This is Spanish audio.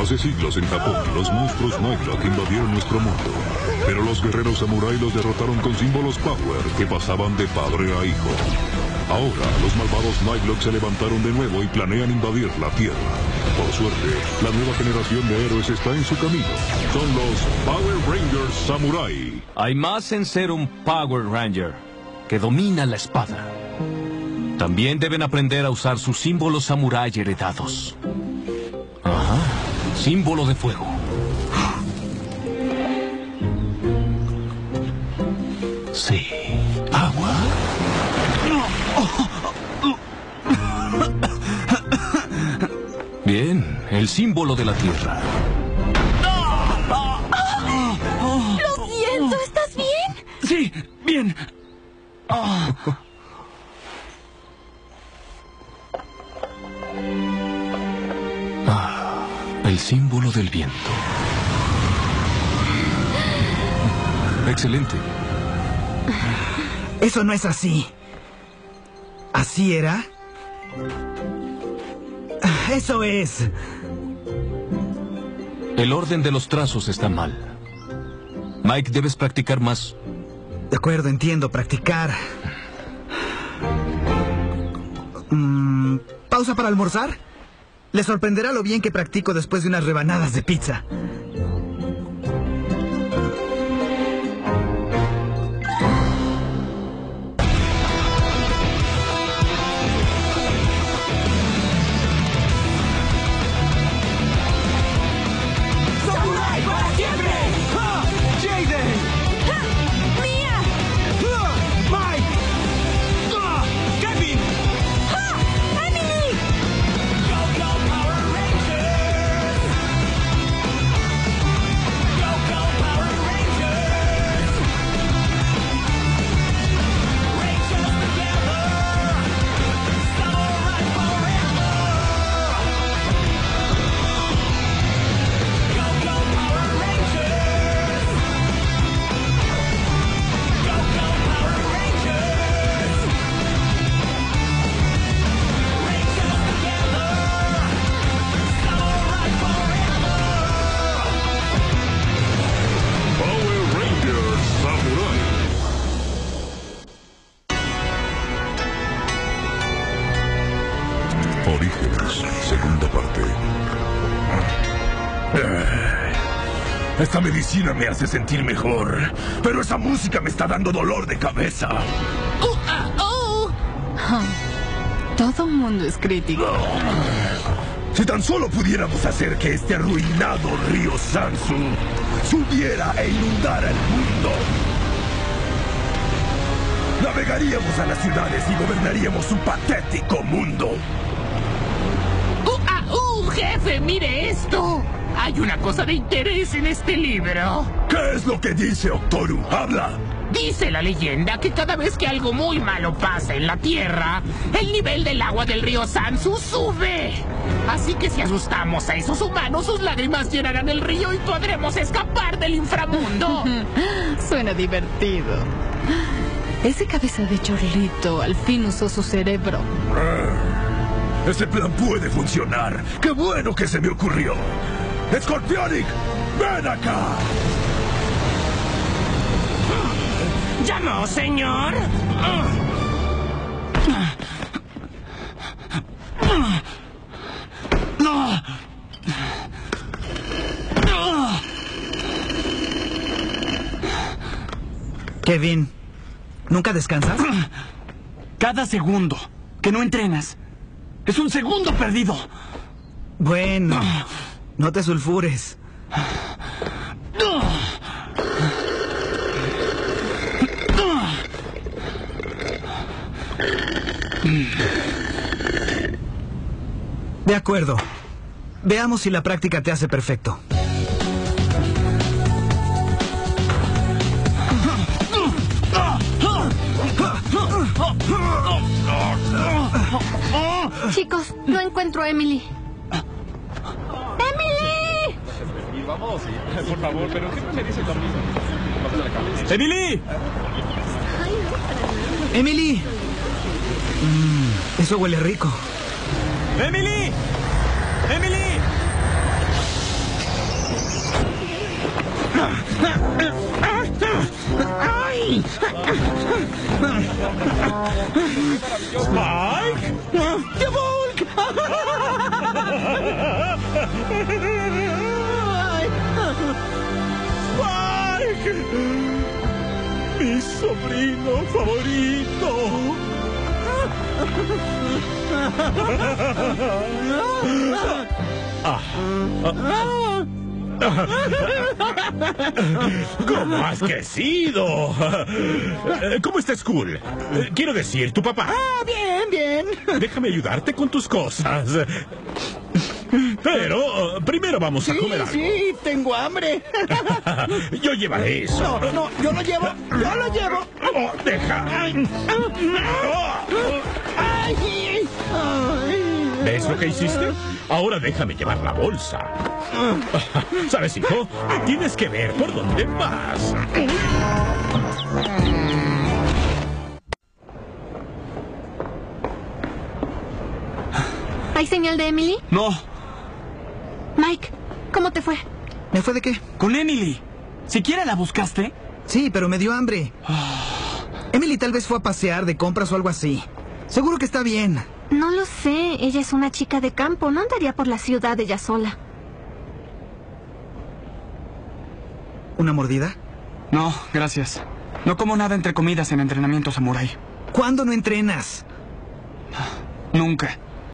Hace siglos en Japón, los monstruos Nightlock invadieron nuestro mundo. Pero los guerreros samurai los derrotaron con símbolos Power que pasaban de padre a hijo. Ahora, los malvados Nightlock se levantaron de nuevo y planean invadir la Tierra. Por suerte, la nueva generación de héroes está en su camino. Son los Power Rangers Samurai. Hay más en ser un Power Ranger que domina la espada. También deben aprender a usar sus símbolos samurai heredados. Ajá. Símbolo de fuego. Sí. Agua. Bien, el símbolo de la tierra. ¡Lo siento! ¿Estás bien? Sí, bien. El símbolo del viento. Excelente. Eso no es así. ¿Así era? Eso es. El orden de los trazos está mal. Mike, debes practicar más. De acuerdo, entiendo, practicar. Mm, ¿Pausa para almorzar? Le sorprenderá lo bien que practico después de unas rebanadas de pizza. Segunda parte. Esta medicina me hace sentir mejor, pero esa música me está dando dolor de cabeza. ¡Oh! ah, oh. Todo mundo es crítico. Si tan solo pudiéramos hacer que este arruinado río Sansu subiera e inundara el mundo. Navegaríamos a las ciudades y gobernaríamos un patético mundo. ¡Uh, ah, jefe, mire esto! Hay una cosa de interés en este libro. ¿Qué es lo que dice Octoru? ¡Habla! Dice la leyenda que cada vez que algo muy malo pasa en la Tierra, el nivel del agua del río Sansu sube. Así que si asustamos a esos humanos, sus lágrimas llenarán el río y podremos escapar del inframundo. Suena divertido. Ese cabeza de chorlito al fin usó su cerebro. Ese plan puede funcionar. ¡Qué bueno que se me ocurrió! ¡Scorpionic! ¡Ven acá! ¡Ya no, señor! Kevin, ¿nunca descansas? Cada segundo que no entrenas es un segundo perdido. Bueno, no te sulfures. De acuerdo. Veamos si la práctica te hace perfecto. Chicos, no encuentro a Emily. ¡Emily! Vamos, por favor, pero siempre me dice lo mismo. ¡Emily! ¡Emily! Mm, eso huele rico. ¡Emily! ¡Emily! Mike! De Volk! Mike! Mi sobrino favorito! ah. ah. ah. ¿Cómo has crecido? Eh, ¿Cómo está School? Eh, Quiero decir, tu papá. Ah, bien, bien. Déjame ayudarte con tus cosas. Pero primero vamos a comer algo. sí, tengo hambre. Yo llevaré eso. No, no, yo lo llevo, yo lo llevo. Oh, deja. Ay, ay. ¿Ves lo que hiciste? Ahora déjame llevar la bolsa. ¿Sabes, hijo? Tienes que ver por dónde vas. ¿Hay señal de Emily? No, Mike, ¿cómo te fue? ¿Me fue de qué? con Emily. ¿Siquiera la buscaste? Sí, pero me dio hambre. Emily tal vez fue a pasear de compras o algo así. Seguro que está bien. No lo sé. Ella es una chica de campo. No andaría por la ciudad ella sola. ¿Una mordida? No, gracias. No como nada entre comidas en entrenamiento samurái. ¿Cuándo no entrenas? Nunca.